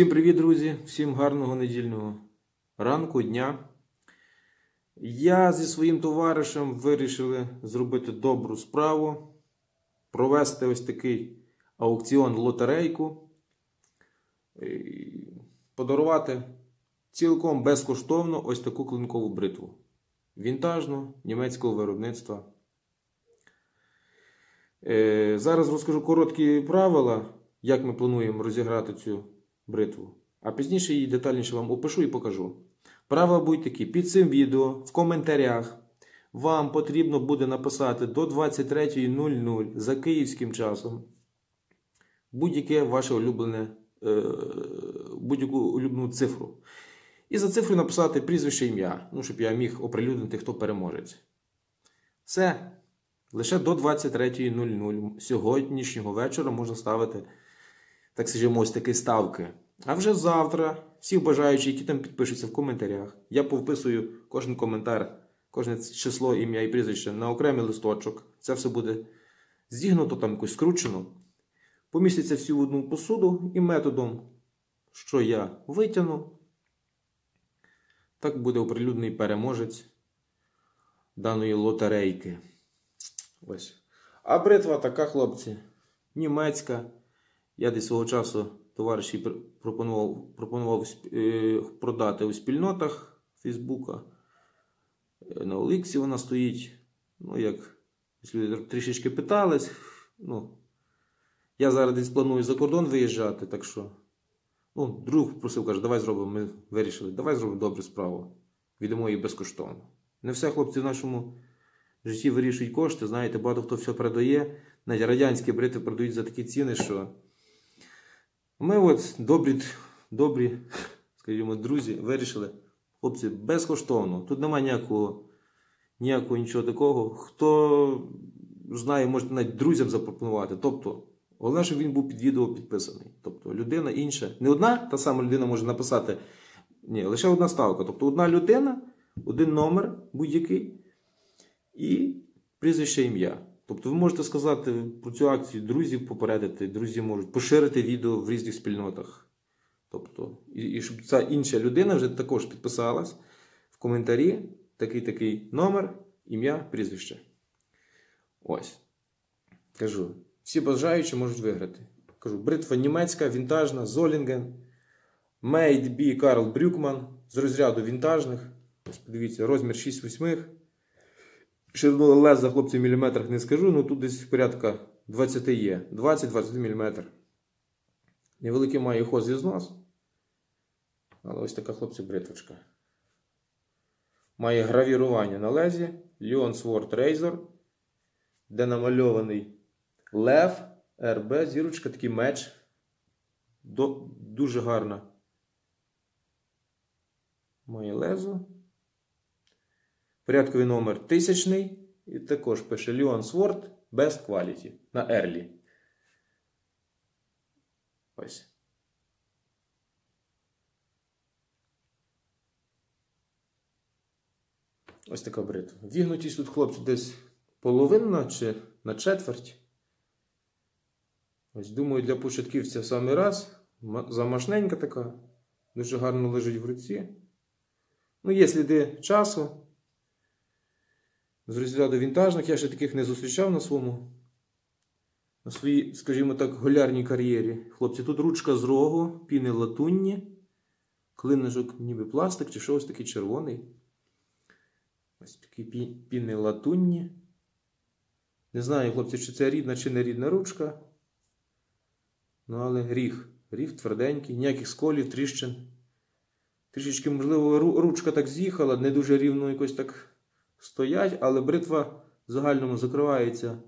Всім привіт, друзі! Всім гарного недільного ранку, дня. Я зі своїм товаришем вирішили зробити добру справу, провести ось такий аукціон лотерейку, подарувати цілком безкоштовно ось таку клинкову бритву. Вінтажну німецького виробництва. Е, Зараз розкажу короткі правила, як ми плануємо розіграти цю бритву. А пізніше її детальніше вам опишу і покажу. Правила будуть такі: під цим відео в коментарях вам потрібно буде написати до 23.00 за київським часом будь-яке ваше улюблене, е, будь-яку улюблену цифру. І за цифрою написати прізвище ім'я, ну, щоб я міг оприлюднити, хто переможець. Все. Лише до 23.00 сьогоднішнього вечора можна ставити, так скажімо, ось такі ставки. А вже завтра всіх бажаючих, які там підпишуться в коментарях, я повписую кожен коментар, кожне число, ім'я і прізвище на окремий листочок. Це все буде зігнуто, там якось скручено. Поміститься всі в одну посуду і методом, що я витягну, так буде оприлюдний переможець даної лотерейки. Ось. А бритва така, хлопці, німецька. Я десь свого часу товариші пропонував пропонував е, продати у спільнотах Фейсбука. Е, на Оліксі вона стоїть. Ну, як люди трішечки питались. Ну, Я зараз десь планую за кордон виїжджати, так що. Ну, друг просив, каже, давай зробимо. Ми вирішили, давай зробимо добру справу. Віддамо її безкоштовно. Не все хлопці в нашому житті вирішують кошти. Знаєте, багато хто все продає. Навіть радянські брити продають за такі ціни, що ми от добрі, добрі, скажімо, друзі, вирішили, хлопці, безкоштовно. Тут немає ніякого ніякого нічого такого. Хто знає, можете навіть друзям запропонувати. Тобто, головне, щоб він був під відео підписаний. Тобто, людина інша. Не одна та сама людина може написати. Ні, лише одна ставка. Тобто, одна людина, один номер будь-який і прізвище ім'я. Тобто ви можете сказати про цю акцію друзів попередити, друзі можуть поширити відео в різних спільнотах. Тобто, І, і щоб ця інша людина вже також підписалась в коментарі такий-такий номер, ім'я, прізвище. Ось. Кажу. Всі бажаючі можуть виграти. Кажу, бритва німецька, вінтажна, Золінген, Made B Карл Брюкман з розряду вінтажних. Ось подивіться, розмір 6 восьмих. Ширину леза, хлопці, в міліметрах не скажу, ну тут десь порядка 20 є. 20-20 мм. Невеликий має хоз із нас. Але ось така хлопці бритвочка. Має гравірування на лезі. Leon Sword Razor, де намальований Лев, РБ, зірочка, такий меч. Дуже гарна. Має лезо. Порядковий номер тисячний. І також пише Leon Sword Best Quality на Early. Ось. Ось така бритва. Вігнутість тут, хлопці, десь половинна чи на четверть. Ось, думаю, для початківця в самий раз. Замашненька така. Дуже гарно лежить в руці. Ну, є сліди часу. З розгляду вінтажних я ще таких не зустрічав на своєму, на своїй, скажімо так, голярній кар'єрі. Хлопці, тут ручка з рогу, піни латунні, клинежок ніби пластик чи щось такий червоний. Ось такі піни латунні. Не знаю, хлопці, чи це рідна чи не рідна ручка. Ну, але ріг. Ріг тверденький, ніяких сколів, тріщин. Трішечки, можливо, ручка так з'їхала, не дуже рівно якось так стоять, але бритва в загальному закривається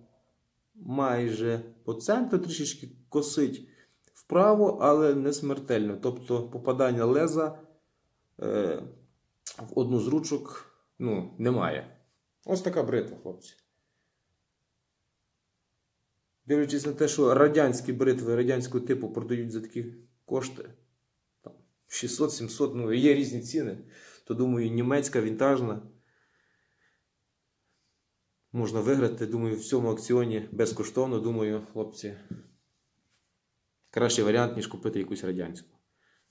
майже по центру, трішечки косить вправо, але не смертельно. Тобто попадання леза е, в одну з ручок ну, немає. Ось така бритва, хлопці. Дивлячись на те, що радянські бритви радянського типу продають за такі кошти. 600-700, ну є різні ціни, то думаю, німецька вінтажна можна виграти. Думаю, в цьому акціоні безкоштовно. Думаю, хлопці, кращий варіант, ніж купити якусь радянську.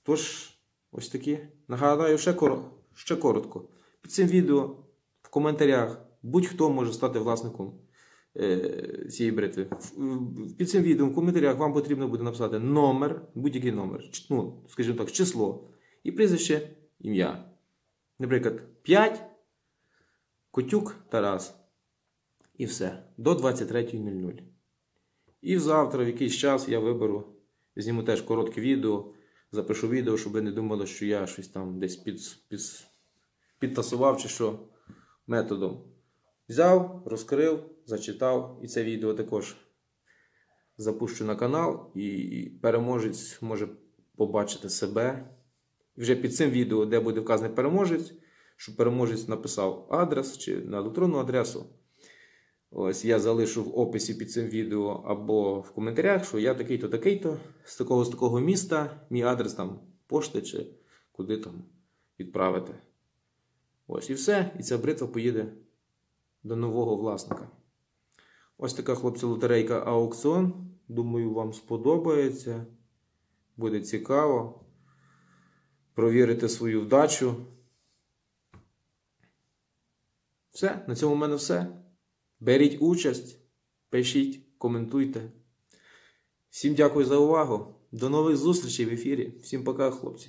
Тож, ось такі. Нагадаю, ще, коро... ще коротко. Під цим відео в коментарях будь-хто може стати власником е, цієї бритви. Під цим відео в коментарях вам потрібно буде написати номер, будь-який номер, ну, скажімо так, число і прізвище, ім'я. Наприклад, 5, Котюк Тарас. І все. До 23.00. І завтра, в якийсь час, я виберу, зніму теж коротке відео, запишу відео, щоб ви не думали, що я щось там десь під, під, підтасував чи що методом. Взяв, розкрив, зачитав, і це відео також запущу на канал, і переможець може побачити себе. Вже під цим відео, де буде вказаний переможець, щоб переможець написав адрес чи на електронну адресу. Ось я залишу в описі під цим відео або в коментарях, що я такий-то, такий-то, з такого з такого міста, мій адрес там пошти чи куди там відправити. Ось і все. І ця бритва поїде до нового власника. Ось така хлопці лотерейка аукціон. Думаю, вам сподобається. Буде цікаво. Провірити свою вдачу. Все, на цьому в мене все. Беріть участь, пишіть, коментуйте. Всім дякую за увагу. До нових зустрічей в ефірі. Всім пока, хлопці.